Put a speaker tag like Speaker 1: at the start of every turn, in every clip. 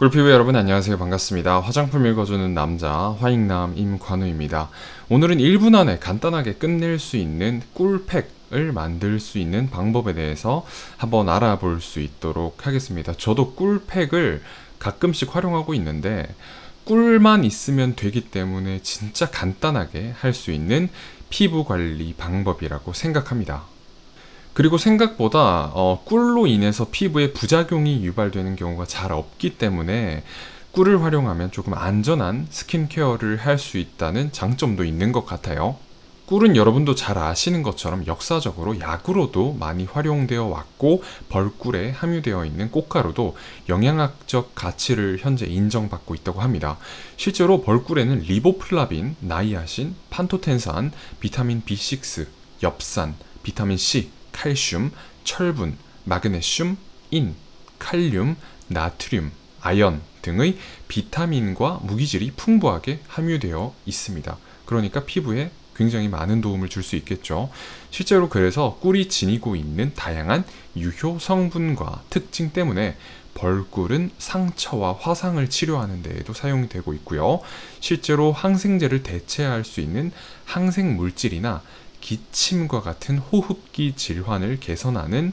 Speaker 1: 꿀피부 여러분 안녕하세요. 반갑습니다. 화장품 읽어주는 남자 화잉남 임관우입니다. 오늘은 1분 안에 간단하게 끝낼 수 있는 꿀팩을 만들 수 있는 방법에 대해서 한번 알아볼 수 있도록 하겠습니다. 저도 꿀팩을 가끔씩 활용하고 있는데 꿀만 있으면 되기 때문에 진짜 간단하게 할 수 있는 피부 관리 방법이라고 생각합니다 그리고 생각보다 어, 꿀로 인해서 피부에 부작용이 유발되는 경우가 잘 없기 때문에 꿀을 활용하면 조금 안전한 스킨케어를 할 수 있다는 장점도 있는 것 같아요. 꿀은 여러분도 잘 아시는 것처럼 역사적으로 약으로도 많이 활용되어 왔고 벌꿀에 함유되어 있는 꽃가루도 영양학적 가치를 현재 인정받고 있다고 합니다. 실제로 벌꿀에는 리보플라빈, 나이아신, 판토텐산, 비타민 B6, 엽산, 비타민 C, 칼슘, 철분, 마그네슘, 인, 칼륨, 나트륨, 아연 등의 비타민과 무기질이 풍부하게 함유되어 있습니다. 그러니까 피부에 굉장히 많은 도움을 줄 수 있겠죠. 실제로 그래서 꿀이 지니고 있는 다양한 유효 성분과 특징 때문에 벌꿀은 상처와 화상을 치료하는 데에도 사용되고 있고요. 실제로 항생제를 대체할 수 있는 항생 물질이나 기침과 같은 호흡기 질환을 개선하는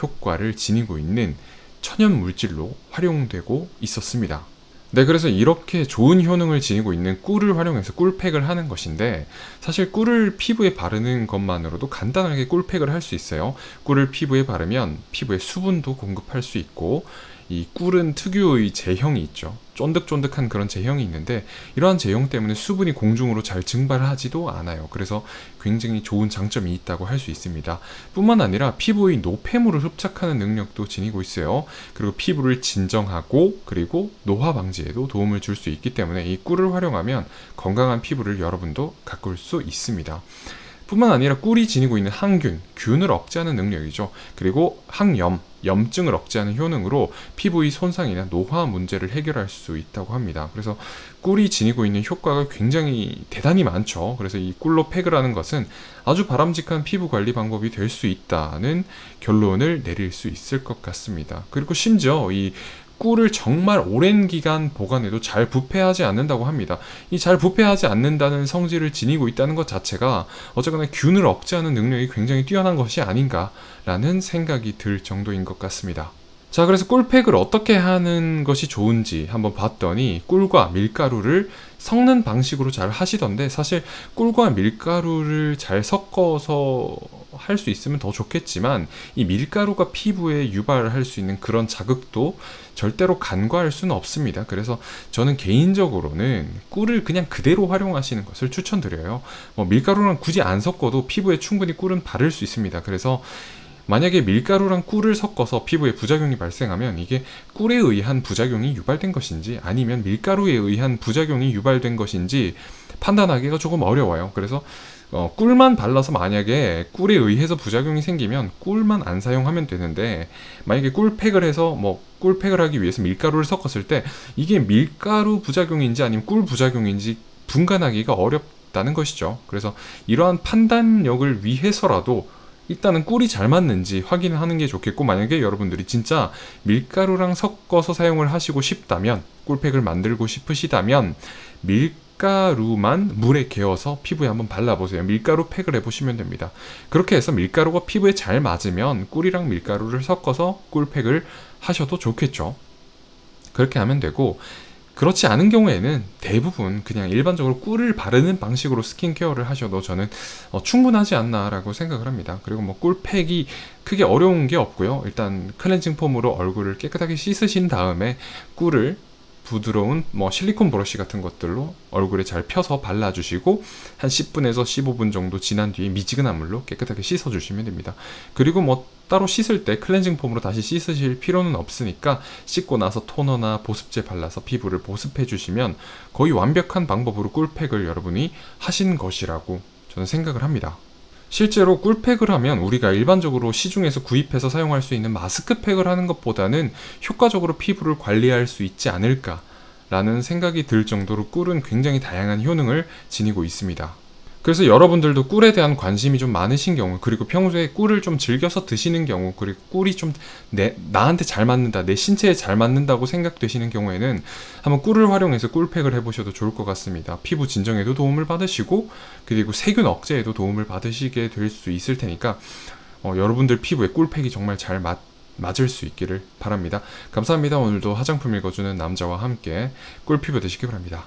Speaker 1: 효과를 지니고 있는 천연 물질로 활용되고 있었습니다. 네, 그래서 이렇게 좋은 효능을 지니고 있는 꿀을 활용해서 꿀팩을 하는 것인데 사실 꿀을 피부에 바르는 것만으로도 간단하게 꿀팩을 할 수 있어요. 꿀을 피부에 바르면 피부에 수분도 공급할 수 있고 이 꿀은 특유의 제형이 있죠. 쫀득쫀득한 그런 제형이 있는데 이러한 제형 때문에 수분이 공중으로 잘 증발하지도 않아요. 그래서 굉장히 좋은 장점이 있다고 할 수 있습니다. 뿐만 아니라 피부의 노폐물을 흡착하는 능력도 지니고 있어요. 그리고 피부를 진정하고 그리고 노화 방지에도 도움을 줄 수 있기 때문에 이 꿀을 활용하면 건강한 피부를 여러분도 가꿀 수 있습니다. 뿐만 아니라 꿀이 지니고 있는 항균, 균을 억제하는 능력이죠. 그리고 항염, 염증을 억제하는 효능으로 피부의 손상이나 노화 문제를 해결할 수 있다고 합니다. 그래서 꿀이 지니고 있는 효과가 굉장히 대단히 많죠. 그래서 이 꿀로 팩을 하는 것은 아주 바람직한 피부 관리 방법이 될 수 있다는 결론을 내릴 수 있을 것 같습니다. 그리고 심지어 이 꿀을 정말 오랜 기간 보관해도 잘 부패하지 않는다고 합니다. 이 잘 부패하지 않는다는 성질을 지니고 있다는 것 자체가 어쨌거나 균을 억제하는 능력이 굉장히 뛰어난 것이 아닌가라는 생각이 들 정도인 것 같습니다. 자, 그래서 꿀팩을 어떻게 하는 것이 좋은지 한번 봤더니 꿀과 밀가루를 섞는 방식으로 잘 하시던데 사실 꿀과 밀가루를 잘 섞어서 할 수 있으면 더 좋겠지만 이 밀가루가 피부에 유발할 수 있는 그런 자극도 절대로 간과할 수는 없습니다. 그래서 저는 개인적으로는 꿀을 그냥 그대로 활용하시는 것을 추천드려요. 뭐 밀가루랑 굳이 안 섞어도 피부에 충분히 꿀은 바를 수 있습니다. 그래서 만약에 밀가루랑 꿀을 섞어서 피부에 부작용이 발생하면 이게 꿀에 의한 부작용이 유발된 것인지 아니면 밀가루에 의한 부작용이 유발된 것인지 판단하기가 조금 어려워요. 그래서 어, 꿀만 발라서 만약에 꿀에 의해서 부작용이 생기면 꿀만 안 사용하면 되는데 만약에 꿀팩을 해서 뭐 꿀팩을 하기 위해서 밀가루를 섞었을 때 이게 밀가루 부작용인지 아니면 꿀 부작용인지 분간하기가 어렵다는 것이죠. 그래서 이러한 판단력을 위해서라도 일단은 꿀이 잘 맞는지 확인을 하는 게 좋겠고 만약에 여러분들이 진짜 밀가루랑 섞어서 사용을 하시고 싶다면 꿀팩을 만들고 싶으시다면 밀가루만 물에 개어서 피부에 한번 발라보세요. 밀가루 팩을 해보시면 됩니다. 그렇게 해서 밀가루가 피부에 잘 맞으면 꿀이랑 밀가루를 섞어서 꿀팩을 하셔도 좋겠죠. 그렇게 하면 되고 그렇지 않은 경우에는 대부분 그냥 일반적으로 꿀을 바르는 방식으로 스킨케어를 하셔도 저는 어, 충분하지 않나라고 생각을 합니다. 그리고 뭐 꿀팩이 크게 어려운 게 없고요. 일단 클렌징 폼으로 얼굴을 깨끗하게 씻으신 다음에 꿀을 부드러운 뭐 실리콘 브러쉬 같은 것들로 얼굴에 잘 펴서 발라주시고 한 10분에서 15분 정도 지난 뒤에 미지근한 물로 깨끗하게 씻어주시면 됩니다. 그리고 뭐 따로 씻을 때 클렌징 폼으로 다시 씻으실 필요는 없으니까 씻고 나서 토너나 보습제 발라서 피부를 보습해 주시면 거의 완벽한 방법으로 꿀팩을 여러분이 하신 것이라고 저는 생각을 합니다. 실제로 꿀팩을 하면 우리가 일반적으로 시중에서 구입해서 사용할 수 있는 마스크팩을 하는 것보다는 효과적으로 피부를 관리할 수 있지 않을까 라는 생각이 들 정도로 꿀은 굉장히 다양한 효능을 지니고 있습니다. 그래서 여러분들도 꿀에 대한 관심이 좀 많으신 경우, 그리고 평소에 꿀을 좀 즐겨서 드시는 경우, 그리고 꿀이 좀 내, 나한테 잘 맞는다, 내 신체에 잘 맞는다고 생각되시는 경우에는 한번 꿀을 활용해서 꿀팩을 해보셔도 좋을 것 같습니다. 피부 진정에도 도움을 받으시고, 그리고 세균 억제에도 도움을 받으시게 될 수 있을 테니까, 어, 여러분들 피부에 꿀팩이 정말 잘 맞, 맞을 수 있기를 바랍니다. 감사합니다. 오늘도 화장품 읽어주는 남자와 함께 꿀피부 되시기 바랍니다.